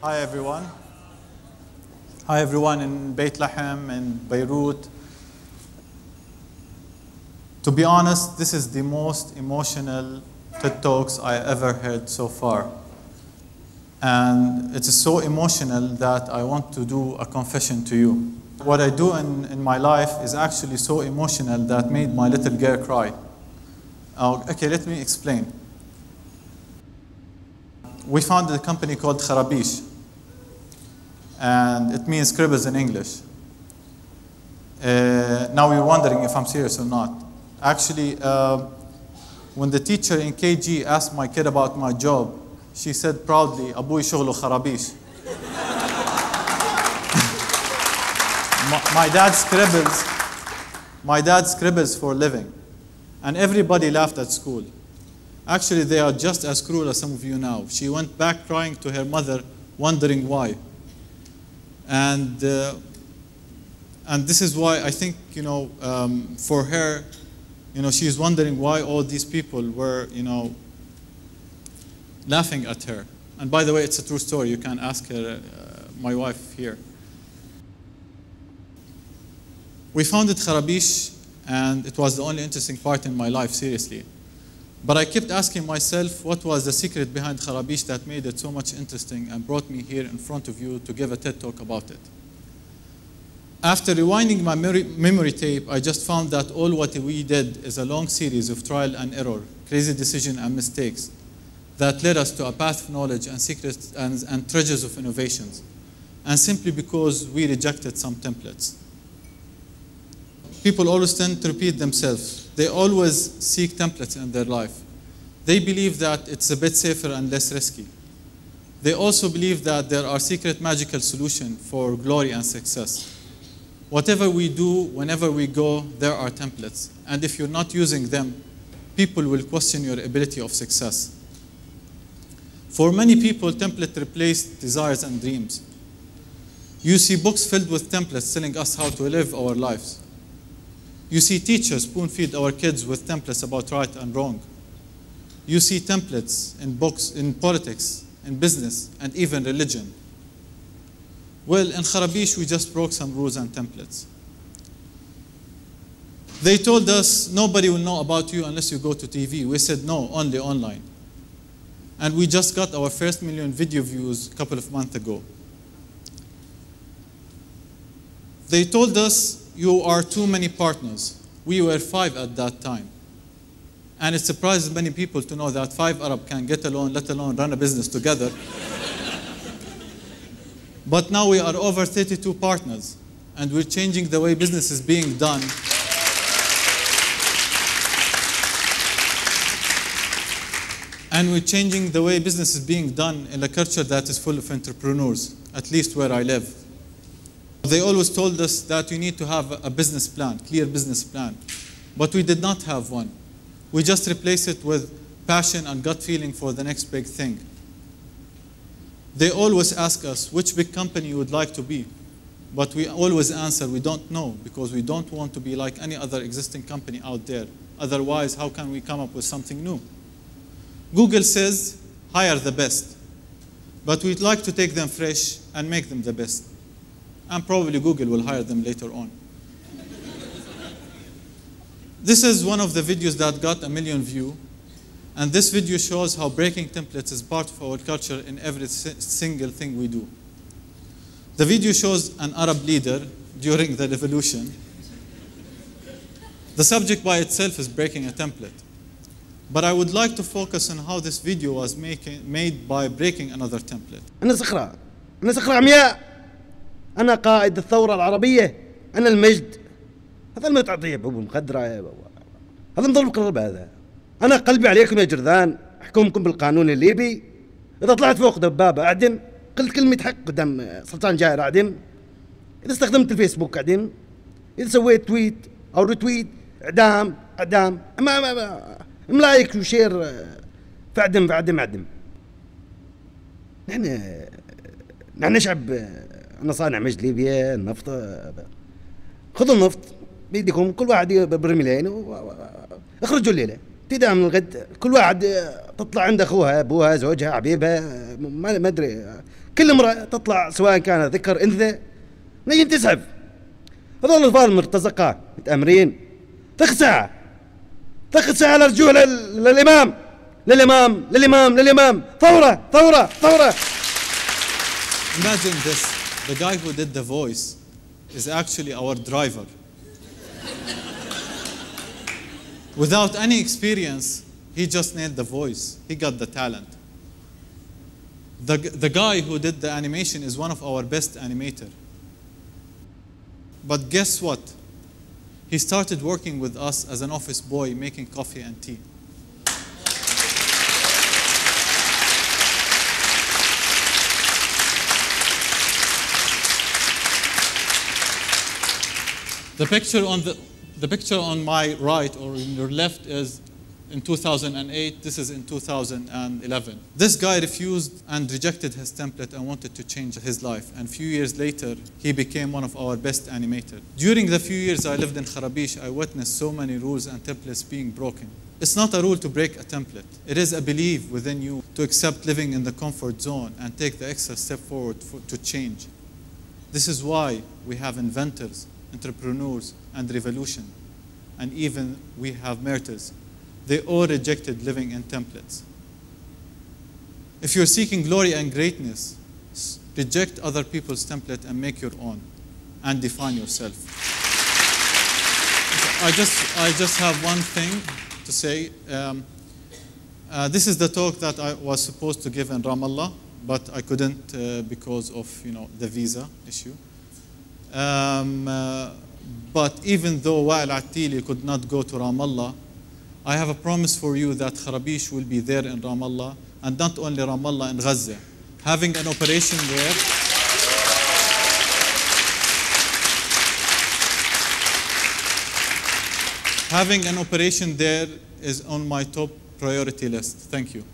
Hi everyone. Hi everyone in Bethlehem and Beirut. To be honest, this is the most emotional TED Talks I ever heard so far. And it is so emotional that I want to do a confession to you. What I do in, in my life is actually so emotional that made my little girl cry. Uh, okay, let me explain we founded a company called Kharabeesh, and it means scribbles in English. Uh, now you're wondering if I'm serious or not. Actually, uh, when the teacher in KG asked my kid about my job, she said proudly, Abu shoglu kharabish. my, my dad scribbles, my dad scribbles for a living. And everybody laughed at school. Actually, they are just as cruel as some of you now. She went back crying to her mother, wondering why. And, uh, and this is why I think, you know, um, for her, you know, she's wondering why all these people were, you know, laughing at her. And by the way, it's a true story. You can ask her, uh, my wife here. We founded Kharabeesh, and it was the only interesting part in my life, seriously. But I kept asking myself what was the secret behind Kharabeesh that made it so much interesting and brought me here in front of you to give a TED talk about it. After rewinding my memory, tape, I just found that all what we did is a long series of trial and error, crazy decision and mistakes that led us to a path of knowledge and secrets and, and treasures of innovations, and simply because we rejected some templates. People always tend to repeat themselves. They always seek templates in their life. They believe that it's a bit safer and less risky. They also believe that there are secret magical solutions for glory and success. Whatever we do, whenever we go, there are templates. And if you're not using them, people will question your ability of success. For many people, template replaced desires and dreams. You see books filled with templates telling us how to live our lives. You see teachers spoon feed our kids with templates about right and wrong. You see templates in books, in politics, in business, and even religion. Well, in Kharabeesh, we just broke some rules and templates. They told us nobody will know about you unless you go to TV. We said no, only online. And we just got our first million video views a couple of months ago. They told us you are too many partners. We were five at that time. And it surprises many people to know that five Arab can get along, let alone run a business together. but now we are over 32 partners, and we're changing the way business is being done. And we're changing the way business is being done in a culture that is full of entrepreneurs, at least where I live. They always told us that you need to have a business plan, clear business plan. But we did not have one. We just replaced it with passion and gut feeling for the next big thing. They always ask us which big company you would like to be. But we always answer we don't know because we don't want to be like any other existing company out there. Otherwise, how can we come up with something new? Google says hire the best. But we'd like to take them fresh and make them the best and probably Google will hire them later on. this is one of the videos that got a million views, and this video shows how breaking templates is part of our culture in every single thing we do. The video shows an Arab leader during the revolution. The subject by itself is breaking a template. But I would like to focus on how this video was making, made by breaking another template. أنا صخرة أنا صخرة عمياء أنا قائد الثورة العربية أنا المجد. هذا المتعطية أبو مخدرة يا أبو. هذا نضرب قلب هذا. أنا قلبي عليكم يا جرذان أحكمكم بالقانون الليبي. إذا طلعت فوق دبابة أعدم قلت كلمة حق قدام سلطان جاير أعدم. إذا استخدمت الفيسبوك أعدم إذا سويت تويت أو ريتويت إعدام إعدام. ما, ما, ما ملايك وشير فأعدم فأعدم أعدم نحن نحن شعب أنا صانع مجد ليبيا النفط خذوا النفط بيدكم كل واحد برميلين اخرجوا الليلة. ابتداء من الغد كل واحد تطلع عند أخوها أبوها زوجها حبيبها ما أدري. كل امرأة تطلع سواء كان ذكر أنثى نجي تسحب هذول الاطفال المرتزقه متأمرين. تخسع. تخسع على رجوع لل- للإمام. للإمام للإمام للإمام. ثورة ثورة ثورة. Imagine this. The guy who did the voice is actually our driver. Without any experience, he just nailed the voice, he got the talent. The, the guy who did the animation is one of our best animator. But guess what? He started working with us as an office boy making coffee and tea. The picture on the, the picture on my right or in your left is in 2008. This is in 2011. This guy refused and rejected his template and wanted to change his life. And a few years later, he became one of our best animators. During the few years I lived in Kharabeesh, I witnessed so many rules and templates being broken. It's not a rule to break a template. It is a belief within you to accept living in the comfort zone and take the extra step forward for, to change. This is why we have inventors, entrepreneurs, and revolution. And even we have martyrs. They all rejected living in templates. If you're seeking glory and greatness, reject other people's template and make your own and define yourself. I just, I just have one thing to say. Um, uh, this is the talk that I was supposed to give in Ramallah, but I couldn't uh, because of you know the visa issue. Um, uh, but even though Wael Attili could not go to Ramallah, I have a promise for you that Kharabeesh will be there in Ramallah, and not only Ramallah in Gaza. Having an operation there. Having an operation there is on my top priority list. Thank you.